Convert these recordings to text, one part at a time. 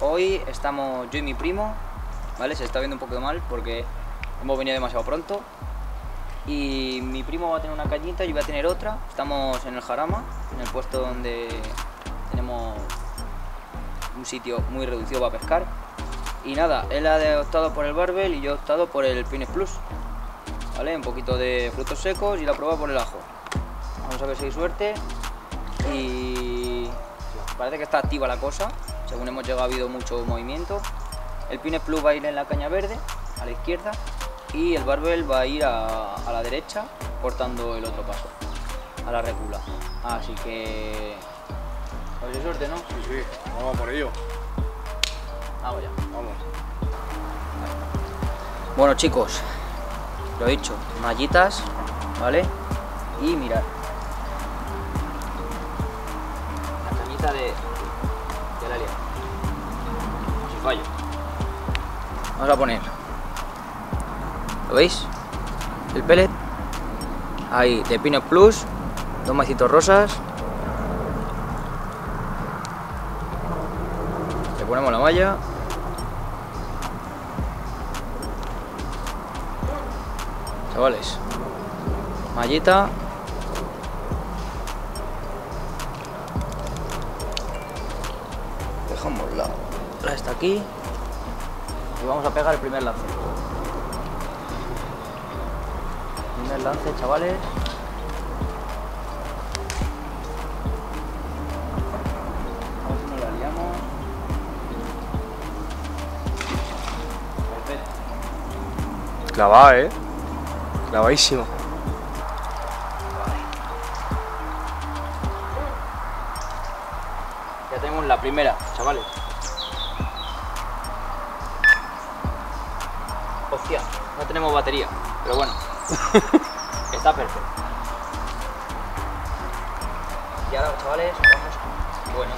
hoy estamos yo y mi primo, ¿vale? Se está viendo un poco mal porque hemos venido demasiado pronto. Y mi primo va a tener una cañita, yo voy a tener otra. Estamos en el Jarama, en el puesto donde tenemos un sitio muy reducido para pescar. Y nada, él ha optado por el barbel y yo he optado por el Pines Plus. ¿Vale? Un poquito de frutos secos y la prueba por el ajo. Vamos a ver si hay suerte. Y parece que está activa la cosa. Según hemos llegado ha habido mucho movimiento. El Pines Plus va a ir en la caña verde, a la izquierda. Y el barbel va a ir a, a la derecha, cortando el otro paso, a la recula. Así que... Hay suerte, ¿no? Sí, sí, vamos por ello. Vamos ya. Vamos. Bueno chicos, lo he dicho, mallitas, ¿vale? Y mirad. La cañita de fallo. Vamos a poner. ¿Lo veis? El pellet. Ahí, de Pino Plus. Dos macitos rosas. Le ponemos la malla. Chavales, mallita. Aquí. Y vamos a pegar el primer lance. Primer lance, chavales. A ver si nos la liamos. Perfecto. Clavada, eh. Clavadísima. Ya tenemos la primera, chavales. Tenemos batería, pero bueno. Está perfecto. Y ahora, chavales, vamos. Bueno.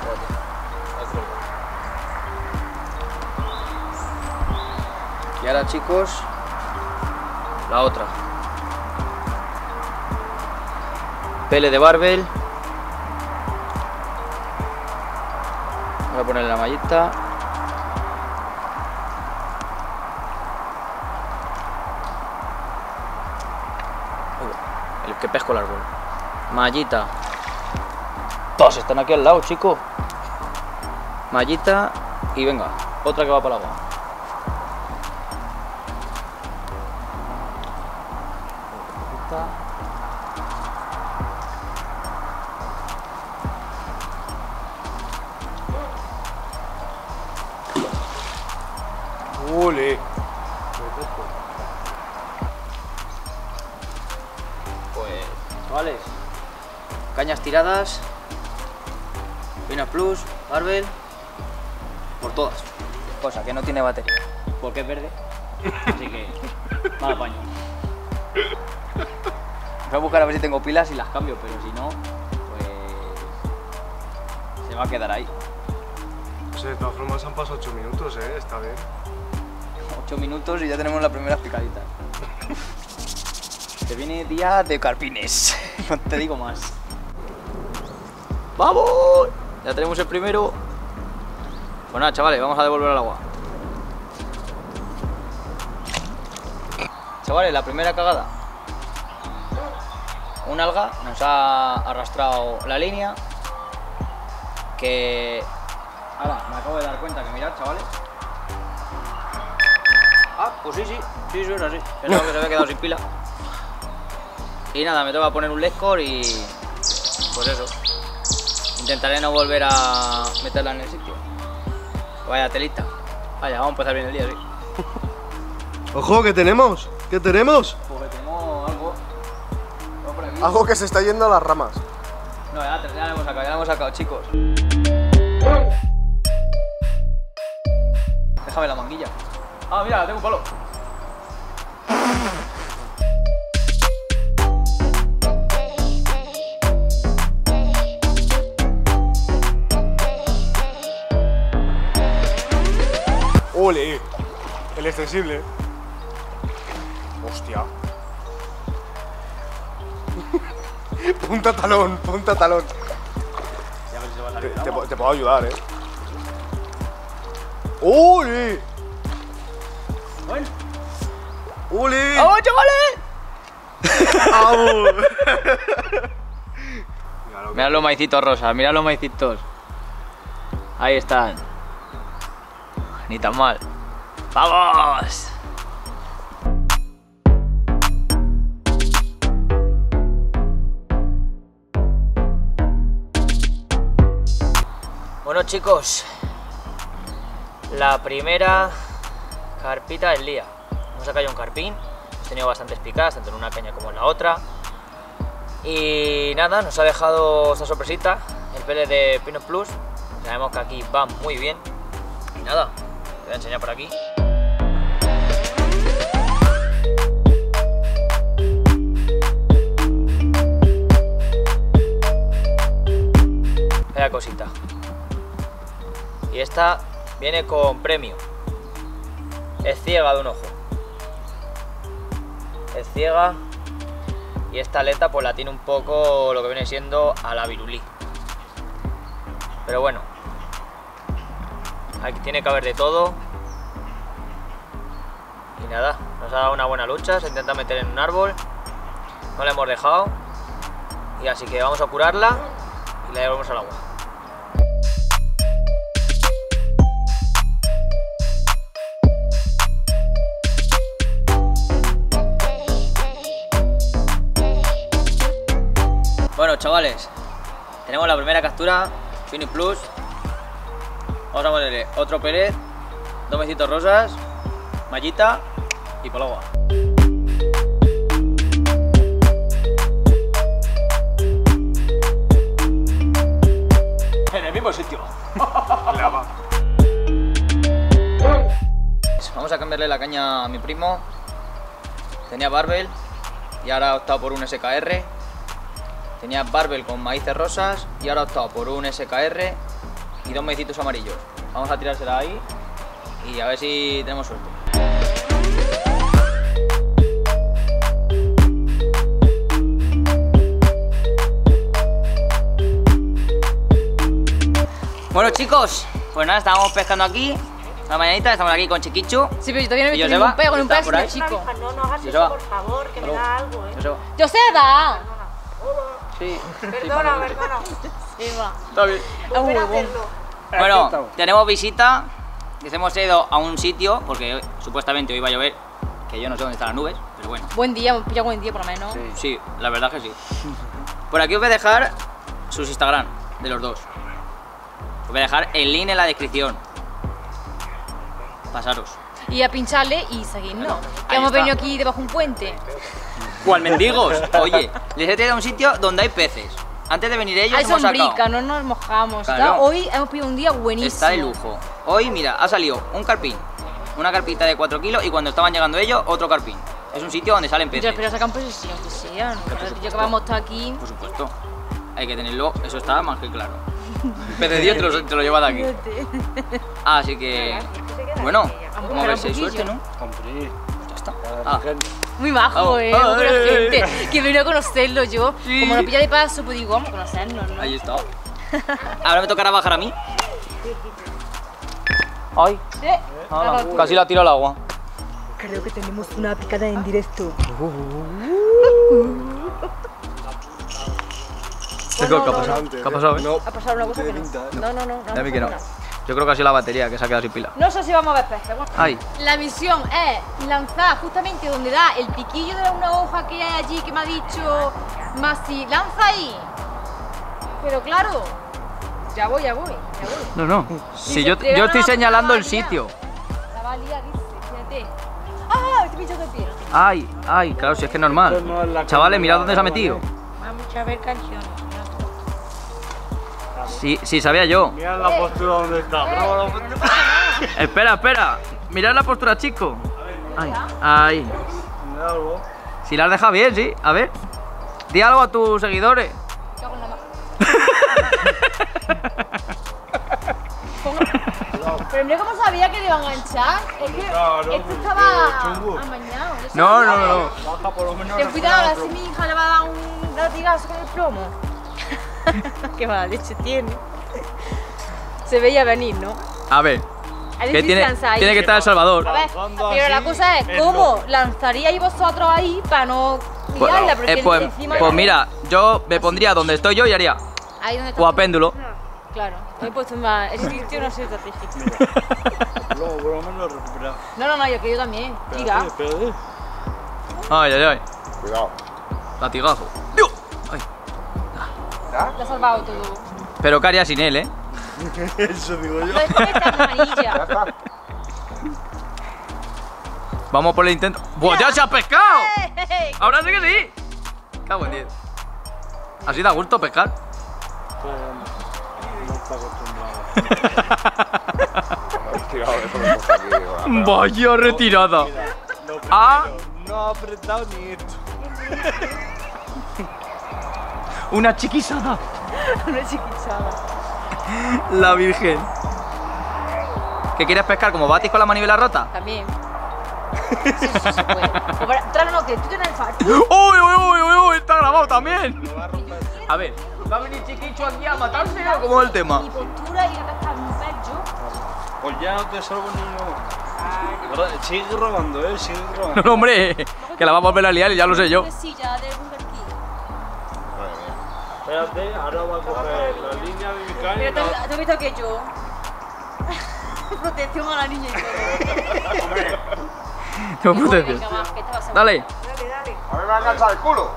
espérate. Y ahora, chicos, la otra. Pele de barbel. Voy a ponerle la mallita. Pesco el árbol. Mallita. Todos están aquí al lado, chico. Mallita y venga, otra que va para el agua. Mallita. Tiradas, Pina Plus, Barbel, por todas. Cosa que no tiene batería, porque es verde, así que mal apaño. Voy a buscar a ver si tengo pilas y las cambio, pero si no, pues se va a quedar ahí. No sé, de todas formas han pasado 8 minutos, eh. Está bien. 8 minutos y ya tenemos la primera picadita. Te viene día de carpines, no te digo más. ¡Vamos! Ya tenemos el primero. Pues nada, chavales, vamos a devolver al agua. Chavales, la primera cagada. Un alga nos ha arrastrado la línea. Que... Ahora, me acabo de dar cuenta que mirad, chavales. Ah, pues sí, sí, sí, sí, es así. Pensaba que se había quedado sin pila. Y nada, me toca poner un Lescore y. Pues eso. Intentaré no volver a meterla en el sitio. Vaya telita. Vaya, vamos a empezar bien el día, sí. ¡Ojo, ¿qué tenemos? ¿Qué tenemos? Porque tenemos algo. Algo por aquí. Algo que se está yendo a las ramas. No, ya, ya la hemos sacado, ya la hemos sacado, chicos. Déjame la manguilla. Ah, mira, tengo un palo. ¡Ole! El extensible. Hostia. punta talón, punta talón. Ya a ver si se va a Te, te te puedo ayudar, eh. ¡Uli! Bueno. ¡Uli! ¡Vamos, chavales! ¡Vamos! Mira los maicitos rosas, mirad los maicitos. Ahí están. Ni tan mal. ¡Vamos! Bueno chicos, la primera carpita del día. Hemos sacado ya un carpín, hemos tenido bastantes picadas, tanto en una caña como en la otra. Y nada, nos ha dejado esta sorpresita, el pele de Pinot Plus. Sabemos que aquí va muy bien. Y nada, voy a enseñar por aquí. Vaya cosita. Y esta viene con premio. Es ciega de un ojo. Es ciega y esta aleta pues la tiene un poco lo que viene siendo a la virulí. Pero bueno, aquí tiene que haber de todo. Y nada, nos ha dado una buena lucha, se intenta meter en un árbol, no la hemos dejado. Y así que vamos a curarla y la llevamos al agua. Bueno, chavales, tenemos la primera captura, Fini Plus. Vamos a ponerle otro Pérez, dos besitos rosas, mallita y por el agua. En el mismo sitio. Vamos a cambiarle la caña a mi primo. Tenía barbel y ahora ha optado por un SKR. Tenía barbel con maíces rosas y ahora ha optado por un SKR y dos maicitos amarillos. Vamos a tirársela ahí y a ver si tenemos suerte. Bueno chicos, pues nada, estábamos pescando aquí. La mañanita estamos aquí con Chiquichu. Sí, pero yo todavía no he ¿Y visto Joseba? ningún pego en un ¿Está por pez, ahí? chico. No, no hagas Joseba. eso, por favor, que me da algo, ¿eh? Joseba. ¡Joseba! Sí. Perdona, perdona. Eva. Está bien. Espera huevón. hacerlo. Bueno, tenemos visita. Que hemos ido a un sitio, porque hoy- supuestamente hoy va a llover, que yo no sé dónde están las nubes, pero bueno. Buen día, hemos pillado buen día por lo menos. Sí, la verdad que sí. Por aquí os voy a dejar sus Instagram de los dos. Os voy a dejar el link en la descripción. Pasaros. Y a pincharle y seguirnos. Que hemos está. venido aquí debajo de un puente. ¿Cuál mendigos? Oye, les he traído a un sitio donde hay peces. Antes de venir ellos Hay hemos sacado. sombrica, no nos mojamos. Claro. Está- Hoy hemos pillado un día buenísimo. Está de lujo. Hoy, mira, ha salido un carpín, una carpita de 4 kilos y cuando estaban llegando ellos, otro carpín. Es un sitio donde salen Yo peces. espero sacar un pez sí, aunque sea. ¿no? por Yo supuesto. que vamos a estar aquí. Por supuesto. Hay que tenerlo, eso está más que claro. Pez de Dios te lo, te lo lleva de aquí. Así que. Bueno, vamos a ver si hay un suerte, ¿no? Hombre, Ya está. Ah, Muy bajo, Oh, eh. muy buena gente. Que vino a conocerlo yo. Sí. Como lo pilla de paso, pues digo, vamos a conocernos, ¿no? ahí está. Ahora me tocará bajar a mí. Ay, Sí. ala, casi la tiro al agua. Creo que tenemos una picada en directo. ¿Qué, no, ha no, pasado? no. ¿Qué ha pasado? No. Ha pasado una cosa que no. No, no, no. no vi que no. Yo creo que ha sido la batería que se ha quedado sin pila. No sé si vamos a ver peces. bueno. Ay, La misión es lanzar justamente donde da el piquillo de una hoja que hay allí que me ha dicho Masi. Lanza ahí. Pero claro, ya voy, ya voy, ya voy. no, no. Si yo, "Te yo estoy a- señalando el la valía". sitio. La valía, dice, fíjate. ¡Ah! Te pincho el pie. Ay, ay, claro, si es que es normal. Chavales, mirad dónde se ha metido. Vamos a ver canciones. Sí, sí, sabía yo. Mira la postura donde está. Postura. Espera, espera. Mirad la postura, chico. Ay, ay. Me da algo. Si la has dejado bien, sí. A ver. Di algo a tus seguidores. Pero mira cómo sabía que le iba a enganchar. Es que Claro, esto estaba amañado. No, no, no. Baja por lo menos. Ten la cuidado, zona a ver si mi hija le va a dar un latigazo con el plomo. Qué mala leche tiene. Se veía venir, ¿no? A ver. Que difícil tiene, tiene que estar El Salvador. A ver, pero la cosa es, ¿cómo lanzaríais vosotros ahí para no Pues, liarla? Porque eh, pues, encima pues mira, yo me pondría donde estoy yo y haría. Ahí donde O a péndulo. Claro, me he puesto más. Es que yo no soy estratégico. Luego por lo menos lo recuperado. No, no, no, yo que yo también. Diga. Ay, ay, ay. Cuidado. Latigazo. Dios. Ay. Te ha salvado todo. Pero ¿qué haría sin él, eh? Eso digo yo. No es. Vamos por el intento. ¡Buah, ya se ha pescado! Ahora sí que sí. Cago en 10. Así da gusto pescar. No está acostumbrado. Vaya retirada. Lo primero, Ah. no ha apretado ni esto. Una chiquisada. Una chiquichada. La virgen. ¿Qué quieres pescar como batis con la manivela rota? También. Sí, sí, sí, se puede. Claro, no, que tú tienes el. ¡Uy, uy, uy, uy, uy! Está grabado también. A ver, ¿va a venir chiquicho aquí a matarse o cómo es el tema? Mi postura y acá está mi pecho. Pues ya no te salvo ni uno. Sigue grabando, eh, sigue grabando. No, hombre, que la va a volver a liar y ya lo sé yo. Espérate, ahora va a coger la línea de mi carne. Pero ¿te, te has visto que yo? Protección a la niña y todo. Tengo protección. Venga, va, que esta va a ser Dale. A mí me va a enganchar el culo.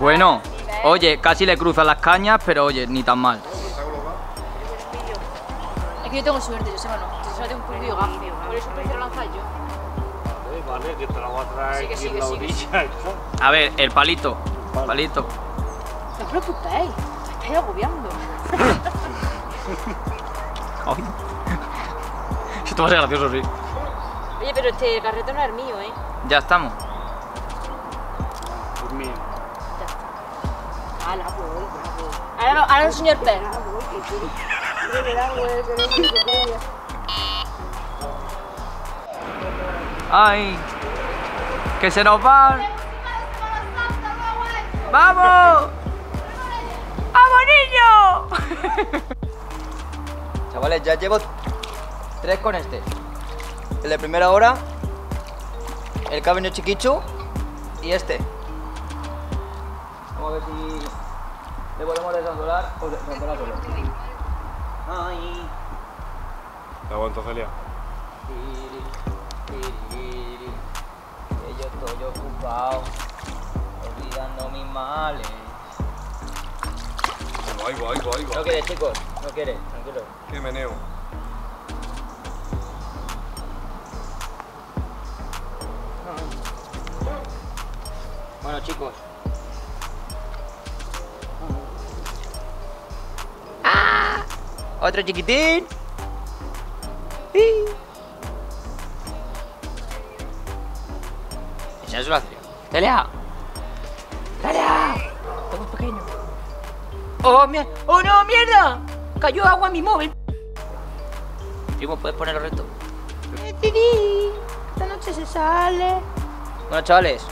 Bueno, oye, casi le cruzan las cañas, pero oye, ni tan mal. Es que yo tengo suerte, yo sé, no. Yo solo tengo un pulvillo gafo. Por eso prefiero lanzar yo. Eh, que te la voy a traer aquí en la orilla. A ver, el palito. Palito. No os preocupéis, me estáis agobiando. Ay. Esto va a ser gracioso, sí. Oye, pero este carrete no es mío, ¿eh? Ya estamos. Pues mira, Ala, voy, ya voy. Ahora, ahora el pelo. ¡Ay! ¡Que se nos van! ¡Vamos! ¡Vamos, niño! Chavales, ya llevo tres con este. El de primera hora, el que ha venido chiquichu y este. Vamos a ver si le volvemos a desandolar o desandolar solo. ¡Ay! Te aguanto, Celia. Estoy ocupado, olvidando mis males. Ahí va, ahí va, ahí No va. quieres, chicos, no quieres, tranquilo. Qué meneo. Bueno, chicos. Otro chiquitín. La Celia. ¡Celia! ¡Celia! Estamos pequeños. ¡Oh, mierda! ¡Oh, no, mierda! Cayó agua en mi móvil. Primo, ¿puedes ponerlo recto? Esta noche se sale. Bueno, chavales,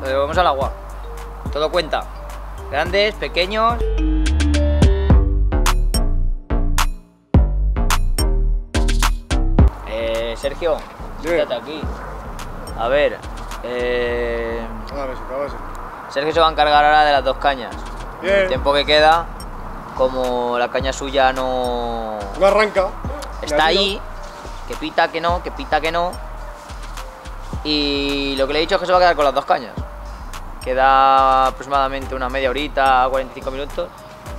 lo devolvemos al agua. Todo cuenta. Grandes, pequeños. Eh, Sergio, Sí. siéntate aquí. A ver, eh. Sergio se va a encargar ahora de las dos cañas. El Bien. tiempo que queda, como la caña suya no No arranca. está ahí, que pita que no, que pita que no. Y lo que le he dicho es que se va a quedar con las dos cañas. Queda aproximadamente una media horita, 45 minutos.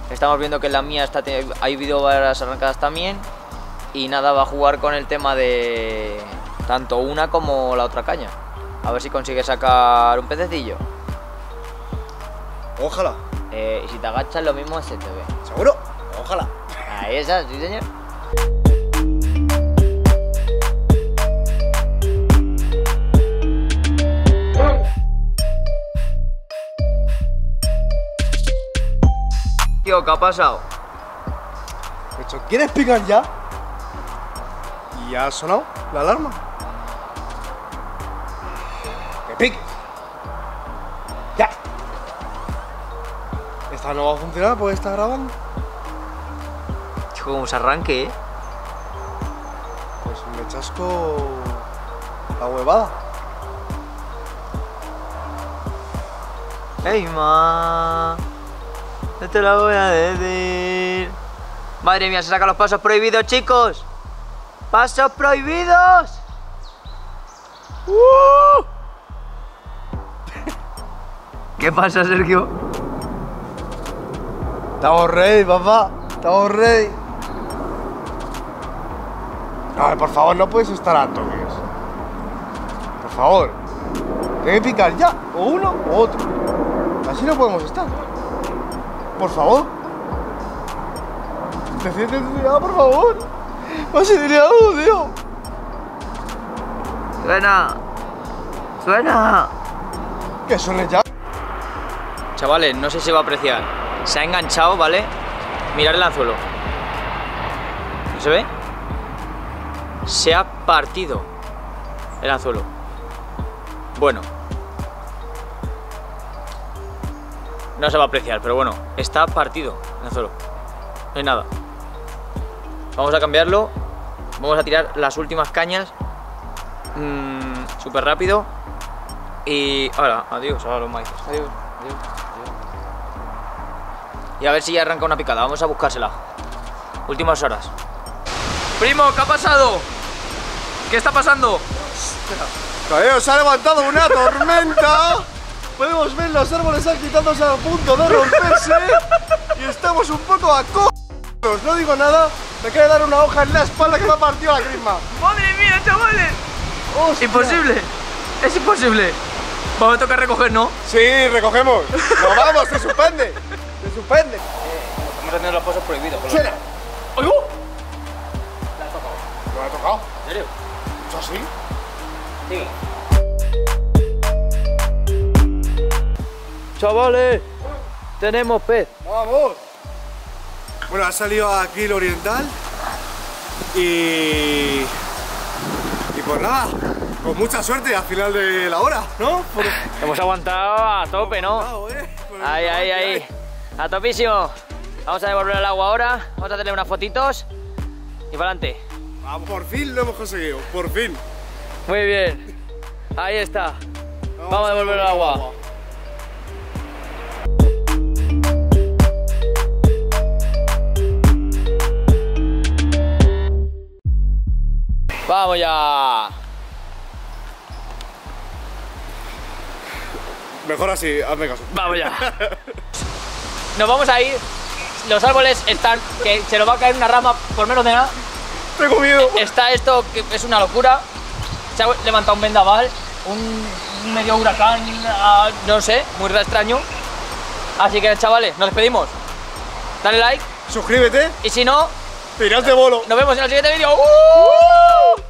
Estamos viendo que en la mía está hay vídeo varias arrancadas también. Y nada, va a jugar con el tema de tanto una como la otra caña. A ver si consigue sacar un pececillo. Ojalá. Eh, y si te agachas lo mismo se te ve. ¿Seguro? Ojalá. Ahí esa, sí señor. Tío, ¿qué ha pasado? Hecho, ¿quieres picar ya? ¿Y ya ha sonado la alarma? No va a funcionar porque está grabando. Chico, como se arranque, ¿eh? Pues me chasco la huevada. ¡Ey, ma! No te lo voy a decir. Madre mía, se sacan los pasos prohibidos, chicos. ¡Pasos prohibidos! ¡Uh! ¿Qué pasa, Sergio? Estamos ready, papá. Estamos ready. A ver, por favor, no puedes estar a toques. Por favor. Tiene que picar ya. O uno o otro. Así no podemos estar. Por favor. Decídete ya, por favor. Vas a algo, tío. Suena. Suena. Que suene ya. Chavales, no sé si va a apreciar. Se ha enganchado, ¿vale? Mirar el anzuelo. ¿No se ve? Se ha partido el anzuelo. Bueno. No se va a apreciar, pero bueno, está partido el anzuelo. No hay nada. Vamos a cambiarlo. Vamos a tirar las últimas cañas. mm, Súper rápido. Y ahora, adiós, ahora los. Adiós, adiós, adiós. Y a ver si ya arranca una picada. Vamos a buscársela. Últimas horas. Primo, ¿qué ha pasado? ¿Qué está pasando? Caballero, se ha levantado una tormenta. Podemos ver los árboles agitándose a punto de romperse. y estamos un poco a co... No digo nada. Me quiere dar una hoja en la espalda que me ha partido la crisma. ¡Madre mía, chavales! Hostia. ¡Imposible! ¡Es imposible! Vamos a tocar recoger, ¿no? Sí, recogemos. Nos vamos, se suspende. Suspende. Estamos haciendo los pasos prohibidos. por lo Suena. ¡Oigo! ¿No me ha tocado? ¿En serio? ¿Es así? Sí. ¡Chavales! ¡Tenemos pez! Vamos. Bueno, ha salido aquí el oriental y. Y pues nada, con mucha suerte al final de la hora, ¿no? Por- Hemos aguantado a tope, ¿no? Bravo, ¿eh? Ahí, ahí, ahí. A topísimo. Vamos a devolver el agua ahora. Vamos a hacerle unas fotitos. Y para adelante. Ah, por fin lo hemos conseguido, por fin. Muy bien. Ahí está. Vamos a devolver el agua. Vamos ya. Mejor así, hazme caso. Vamos ya. Nos vamos a ir. Los árboles están. que se nos va a caer una rama por menos de nada. Tengo miedo. Está esto que es una locura. Se ha levantado un vendaval, un medio huracán, ah, no sé, muy extraño. Así que chavales, nos despedimos. Dale like Suscríbete, y si no, tirad de bolo. nos vemos en el siguiente vídeo. ¡Uh!